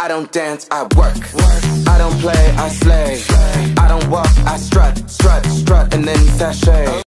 I don't dance, I work. I don't play, I slay. I don't walk, I strut, strut, strut, and then sashay.